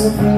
of me.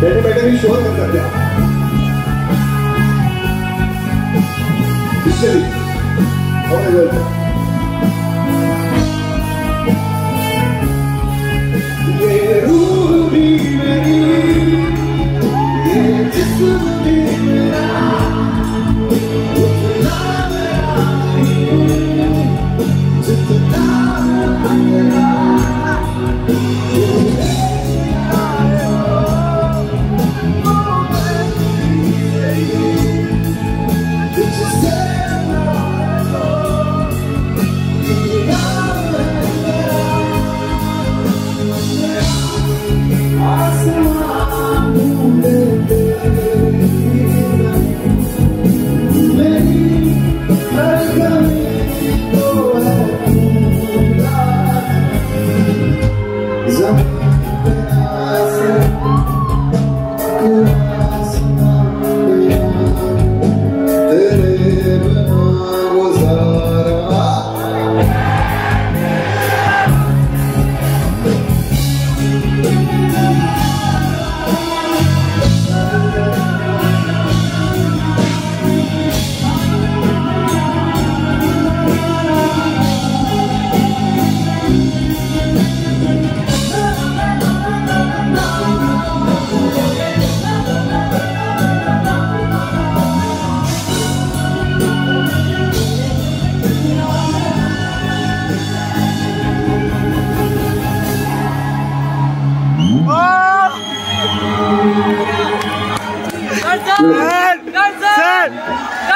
बैठे बैठे भी शोर कर सकते हैं और भी ये Caesar. Tarzan! Tarzan!